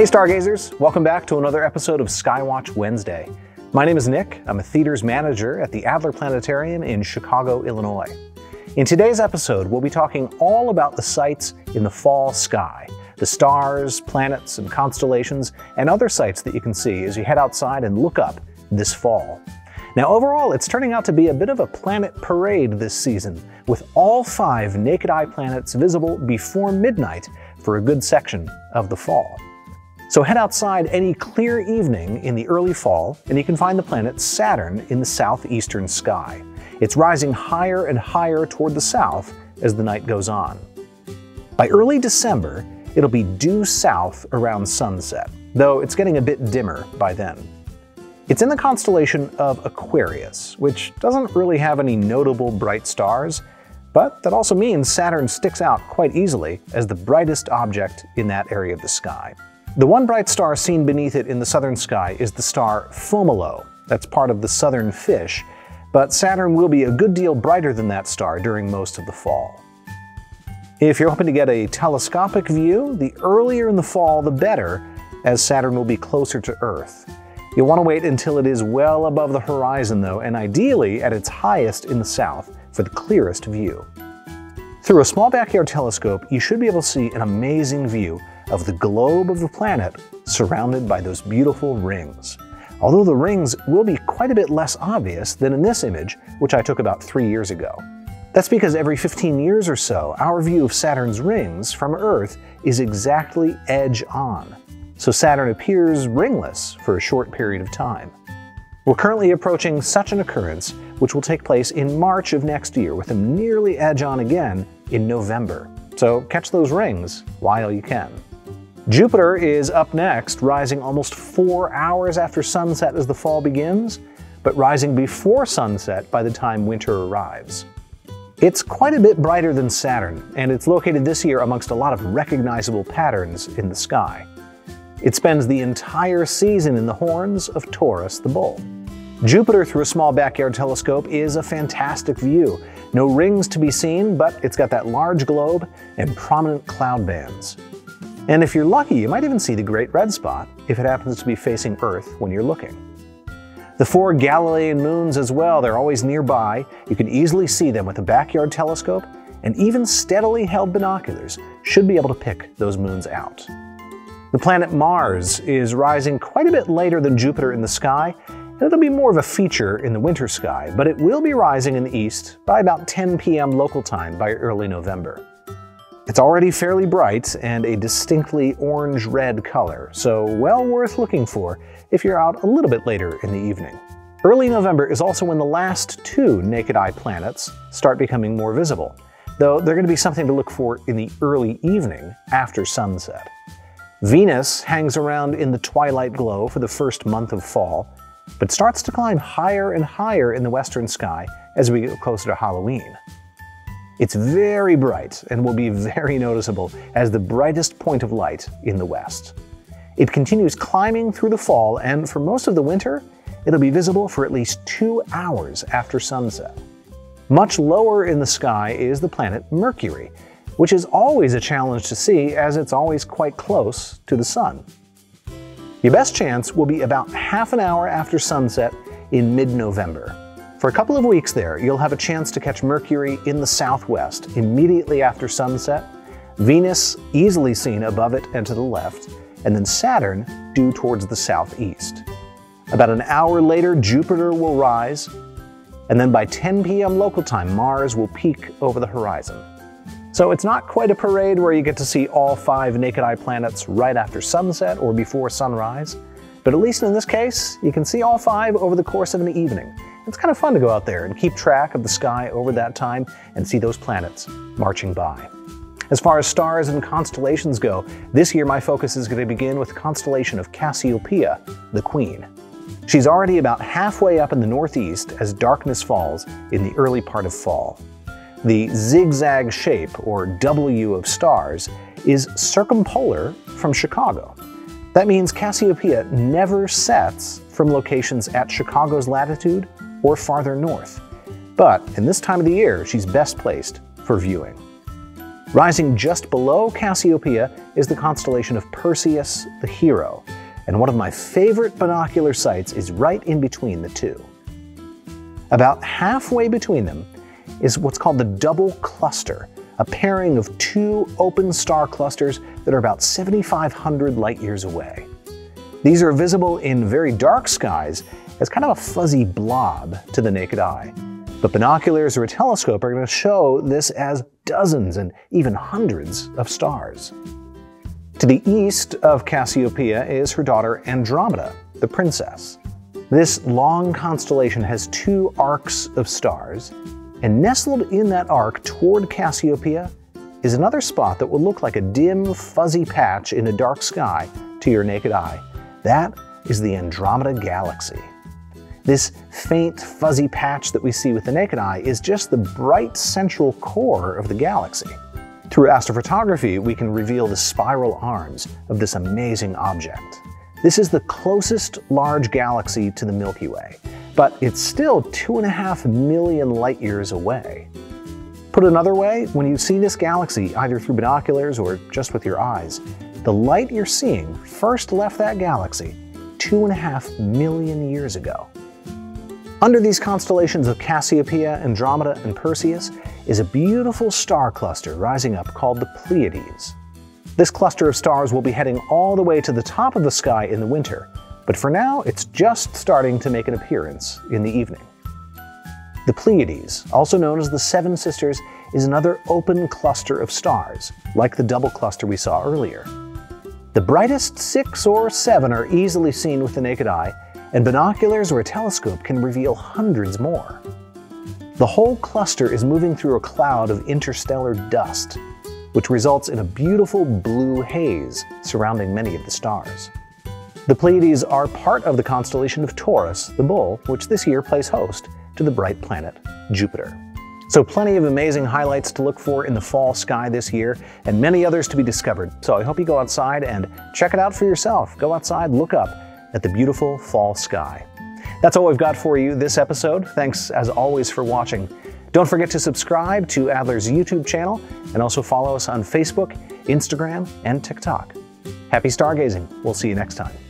Hey stargazers, welcome back to another episode of Skywatch Wednesday. My name is Nick, I'm a theaters manager at the Adler Planetarium in Chicago, Illinois. In today's episode, we'll be talking all about the sights in the fall sky, the stars, planets, and constellations, and other sights that you can see as you head outside and look up this fall. Now overall, it's turning out to be a bit of a planet parade this season, with all five naked eye planets visible before midnight for a good section of the fall. So head outside any clear evening in the early fall, and you can find the planet Saturn in the southeastern sky. It's rising higher and higher toward the south as the night goes on. By early December, it'll be due south around sunset, though it's getting a bit dimmer by then. It's in the constellation of Aquarius, which doesn't really have any notable bright stars, but that also means Saturn sticks out quite easily as the brightest object in that area of the sky. The one bright star seen beneath it in the southern sky is the star Fomalhaut. That's part of the southern fish, but Saturn will be a good deal brighter than that star during most of the fall. If you're hoping to get a telescopic view, the earlier in the fall the better, as Saturn will be closer to Earth. You'll want to wait until it is well above the horizon though, and ideally at its highest in the south for the clearest view. Through a small backyard telescope, you should be able to see an amazing view of the globe of the planet surrounded by those beautiful rings. Although the rings will be quite a bit less obvious than in this image, which I took about three years ago. That's because every 15 years or so, our view of Saturn's rings from Earth is exactly edge on. So Saturn appears ringless for a short period of time. We're currently approaching such an occurrence, which will take place in March of next year, with them nearly edge on again in November. So catch those rings while you can. Jupiter is up next, rising almost four hours after sunset as the fall begins, but rising before sunset by the time winter arrives. It's quite a bit brighter than Saturn, and it's located this year amongst a lot of recognizable patterns in the sky. It spends the entire season in the horns of Taurus the Bull. Jupiter through a small backyard telescope is a fantastic view. No rings to be seen, but it's got that large globe and prominent cloud bands. And if you're lucky, you might even see the Great Red Spot if it happens to be facing Earth when you're looking. The four Galilean moons as well, they're always nearby. You can easily see them with a backyard telescope, and even steadily held binoculars should be able to pick those moons out. The planet Mars is rising quite a bit later than Jupiter in the sky, and it'll be more of a feature in the winter sky, but it will be rising in the east by about 10 p.m. local time by early November. It's already fairly bright and a distinctly orange-red color, so well worth looking for if you're out a little bit later in the evening. Early November is also when the last two naked eye planets start becoming more visible, though they're going to be something to look for in the early evening after sunset. Venus hangs around in the twilight glow for the first month of fall, but starts to climb higher and higher in the western sky as we get closer to Halloween. It's very bright and will be very noticeable as the brightest point of light in the west. It continues climbing through the fall, and for most of the winter, it'll be visible for at least two hours after sunset. Much lower in the sky is the planet Mercury, which is always a challenge to see as it's always quite close to the sun. Your best chance will be about half an hour after sunset in mid-November. For a couple of weeks there, you'll have a chance to catch Mercury in the southwest immediately after sunset, Venus easily seen above it and to the left, and then Saturn due towards the southeast. About an hour later, Jupiter will rise, and then by 10 p.m. local time, Mars will peek over the horizon. So it's not quite a parade where you get to see all five naked eye planets right after sunset or before sunrise, but at least in this case, you can see all five over the course of an evening, it's kind of fun to go out there and keep track of the sky over that time and see those planets marching by. As far as stars and constellations go, this year my focus is going to begin with the constellation of Cassiopeia, the Queen. She's already about halfway up in the northeast as darkness falls in the early part of fall. The zigzag shape, or W of stars, is circumpolar from Chicago. That means Cassiopeia never sets from locations at Chicago's latitude or farther north. But in this time of the year, she's best placed for viewing. Rising just below Cassiopeia is the constellation of Perseus the Hero, and one of my favorite binocular sights is right in between the two. About halfway between them is what's called the double cluster, a pairing of two open star clusters that are about 7,500 light years away. These are visible in very dark skies as kind of a fuzzy blob to the naked eye. But binoculars or a telescope are going to show this as dozens and even hundreds of stars. To the east of Cassiopeia is her daughter Andromeda, the princess. This long constellation has two arcs of stars, and nestled in that arc toward Cassiopeia is another spot that will look like a dim, fuzzy patch in a dark sky to your naked eye. That is the Andromeda Galaxy. This faint, fuzzy patch that we see with the naked eye is just the bright central core of the galaxy. Through astrophotography, we can reveal the spiral arms of this amazing object. This is the closest large galaxy to the Milky Way, but it's still two and a half million light years away. Put another way, when you see this galaxy, either through binoculars or just with your eyes, the light you're seeing first left that galaxy two and a half million years ago. Under these constellations of Cassiopeia, Andromeda, and Perseus is a beautiful star cluster rising up called the Pleiades. This cluster of stars will be heading all the way to the top of the sky in the winter, but for now it's just starting to make an appearance in the evening. The Pleiades, also known as the Seven Sisters, is another open cluster of stars, like the double cluster we saw earlier. The brightest six or seven are easily seen with the naked eye, and binoculars or a telescope can reveal hundreds more. The whole cluster is moving through a cloud of interstellar dust, which results in a beautiful blue haze surrounding many of the stars. The Pleiades are part of the constellation of Taurus, the bull, which this year plays host to the bright planet Jupiter. So plenty of amazing highlights to look for in the fall sky this year, and many others to be discovered. So I hope you go outside and check it out for yourself. Go outside, look up, at the beautiful fall sky. That's all we've got for you this episode. Thanks as always for watching. Don't forget to subscribe to Adler's YouTube channel and also follow us on Facebook, Instagram, and TikTok. Happy stargazing. We'll see you next time.